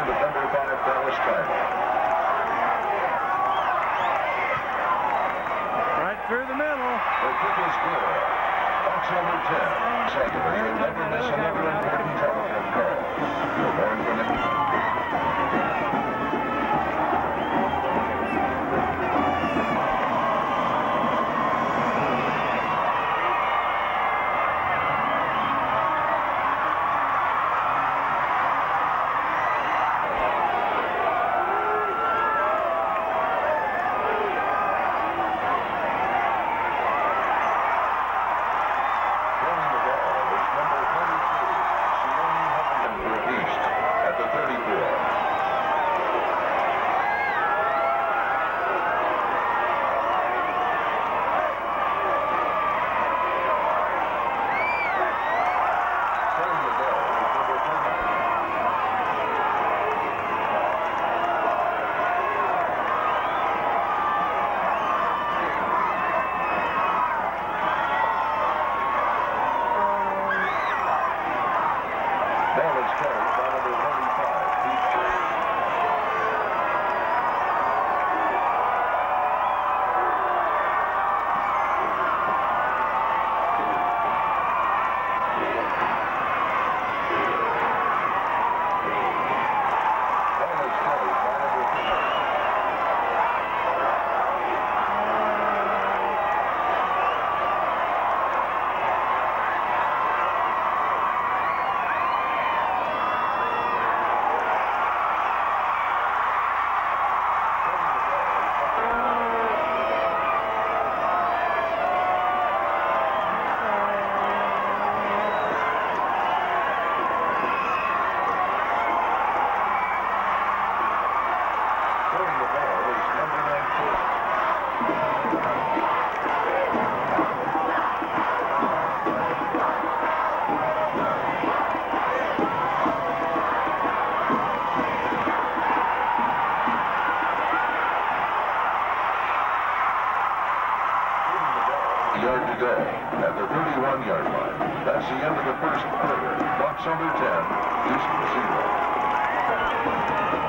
and the number Dallas Cowboys. Right through the middle. The kick is good. Box number 10. Second, you'll never miss another important telephone call. You're yard today at the 31-yard line. That's the end of the first quarter. Box Elder 10, Houston 0.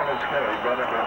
That is carried by number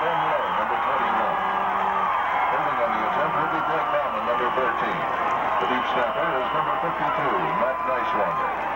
Ben Lowe, number 21. Holding on the attempt will be Greg Bauman, number 13. The deep snapper is number 52, Matt Neiswanger.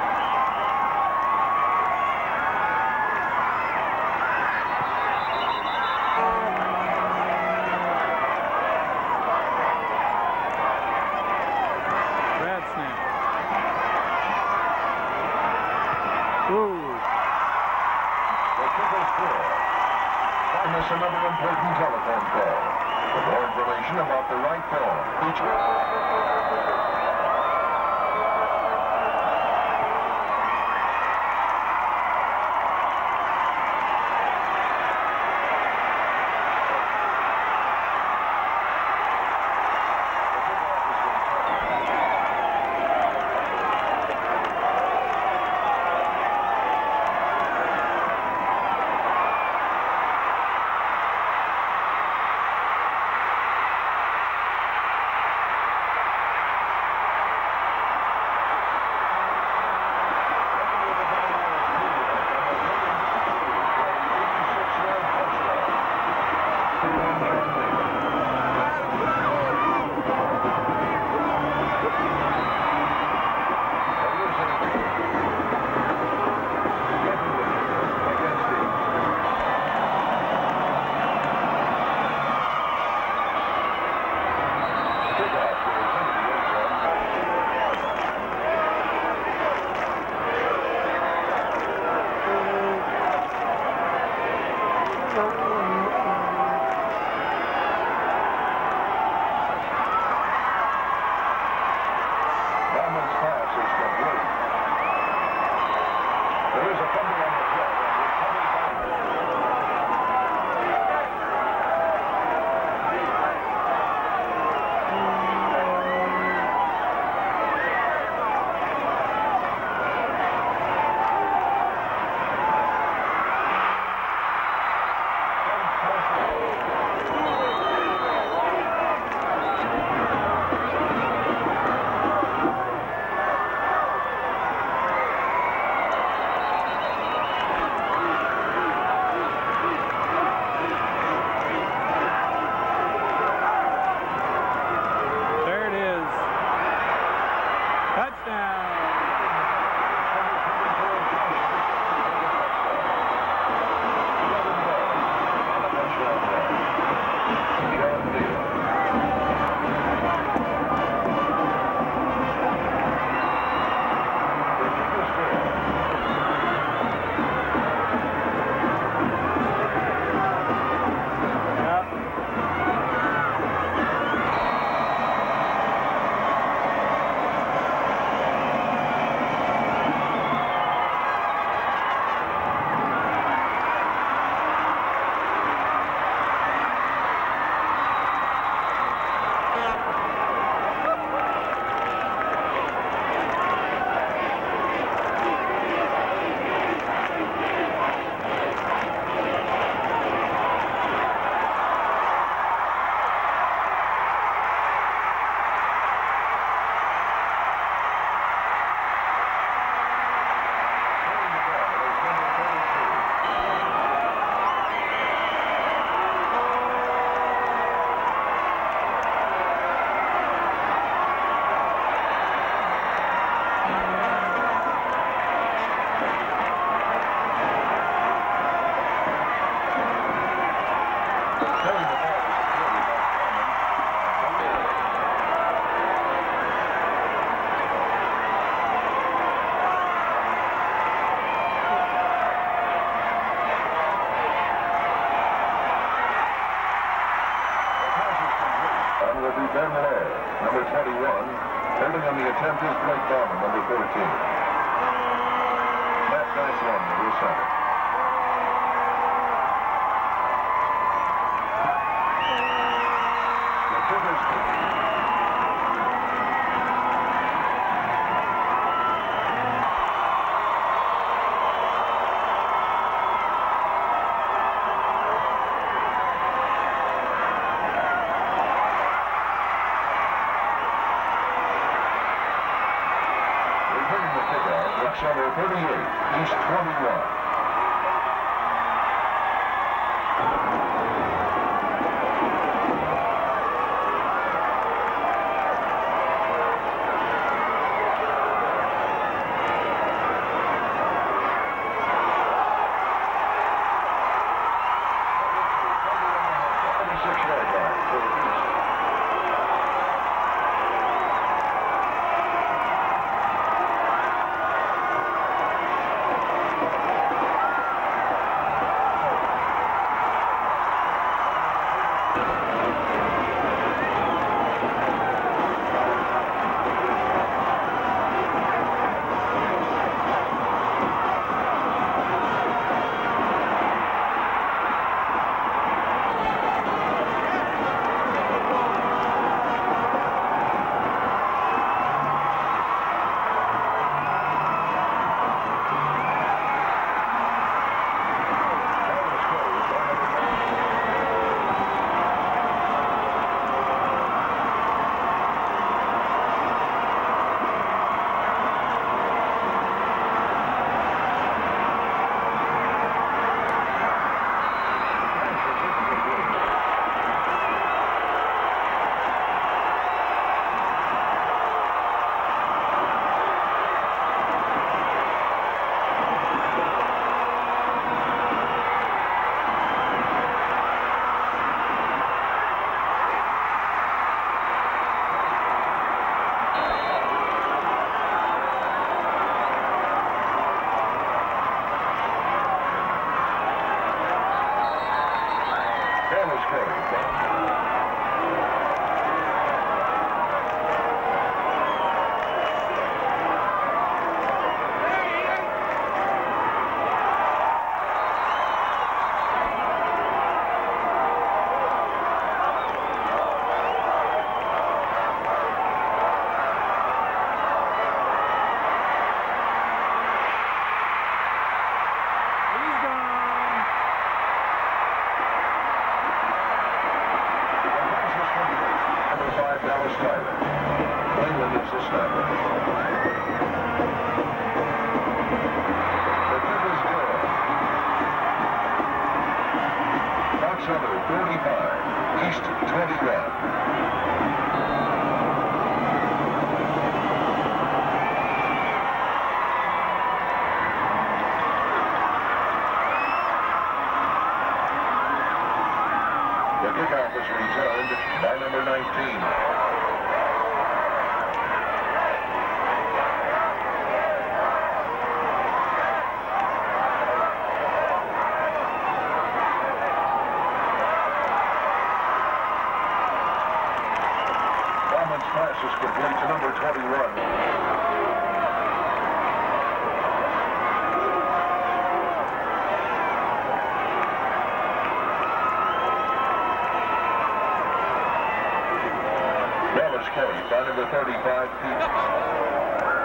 Carry by number 35, Pete.